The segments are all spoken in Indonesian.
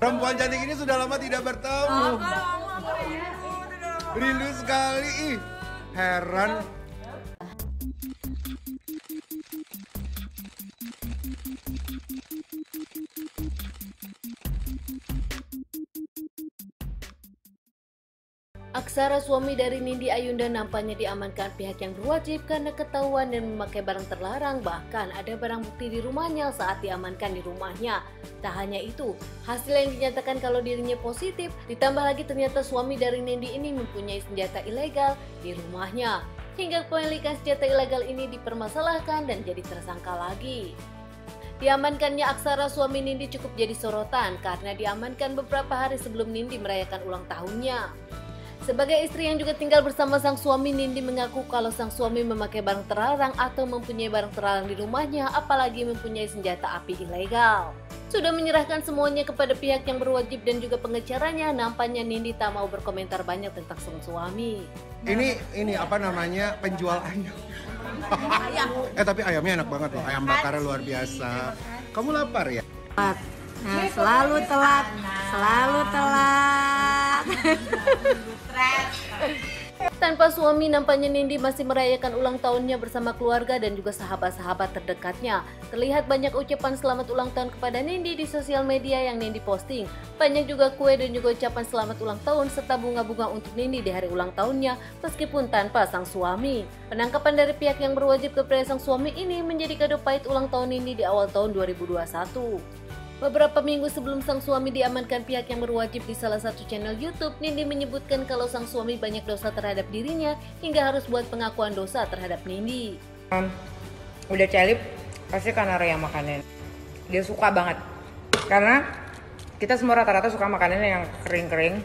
Perempuan cantik ini sudah lama tidak bertemu. Rindu sekali. Ih, heran. Aksara suami dari Nindi Ayunda nampaknya diamankan pihak yang berwajib karena ketahuan dan memakai barang terlarang bahkan ada barang bukti di rumahnya saat diamankan di rumahnya. Tak hanya itu, hasil yang dinyatakan kalau dirinya positif ditambah lagi ternyata suami dari Nindi ini mempunyai senjata ilegal di rumahnya. Hingga kepemilikan senjata ilegal ini dipermasalahkan dan jadi tersangka lagi. Diamankannya Aksara suami Nindi cukup jadi sorotan karena diamankan beberapa hari sebelum Nindi merayakan ulang tahunnya. Sebagai istri yang juga tinggal bersama sang suami, Nindi mengaku kalau sang suami memakai barang terlarang atau mempunyai barang terlarang di rumahnya, apalagi mempunyai senjata api ilegal. Sudah menyerahkan semuanya kepada pihak yang berwajib dan juga pengecaranya, nampaknya Nindi tak mau berkomentar banyak tentang sang suami. Ini ini apa namanya penjual ayam. eh tapi ayamnya enak banget loh, ayam bakarnya luar biasa. Kamu lapar ya? Nah, selalu telat, selalu telat. Tanpa suami, nampaknya Nindi masih merayakan ulang tahunnya bersama keluarga dan juga sahabat-sahabat terdekatnya. Terlihat banyak ucapan selamat ulang tahun kepada Nindi di sosial media yang Nindi posting. Banyak juga kue dan juga ucapan selamat ulang tahun serta bunga-bunga untuk Nindi di hari ulang tahunnya meskipun tanpa sang suami. Penangkapan dari pihak yang berwajib kepada sang suami ini menjadi kado pahit ulang tahun Nindi di awal tahun 2021. Beberapa minggu sebelum sang suami diamankan pihak yang berwajib di salah satu channel YouTube, Nindi menyebutkan kalau sang suami banyak dosa terhadap dirinya hingga harus buat pengakuan dosa terhadap Nindi. Um, udah celip, pasti karena Raya makanin. Dia suka banget. Karena kita semua rata-rata suka makanan yang kering-kering,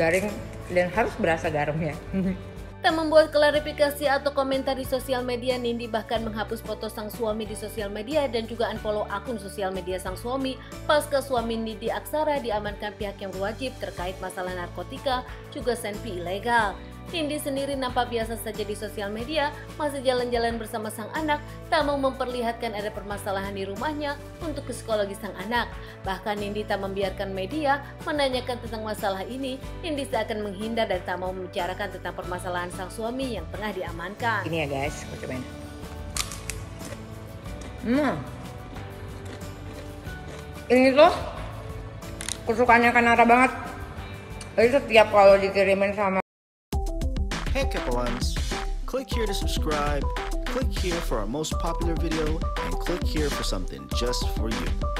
garing, dan harus berasa garam ya. Tak membuat klarifikasi atau komentar di sosial media, Nindi bahkan menghapus foto sang suami di sosial media dan juga unfollow akun sosial media sang suami pasca suami Nindi Aksara diamankan pihak yang berwajib terkait masalah narkotika juga senpi ilegal. Nindi sendiri nampak biasa saja di sosial media, masih jalan-jalan bersama sang anak, tak mau memperlihatkan ada permasalahan di rumahnya untuk psikologi sang anak. Bahkan Nindi tak membiarkan media menanyakan tentang masalah ini, Nindi seakan menghindar dan tak mau membicarakan tentang permasalahan sang suami yang tengah diamankan. Ini ya guys, aku cobain. Hmm. Ini tuh kesukaannya Kanara banget. Jadi setiap kalau dikirimin sama Hey Kepalans, click here to subscribe, click here for our most popular video, and click here for something just for you.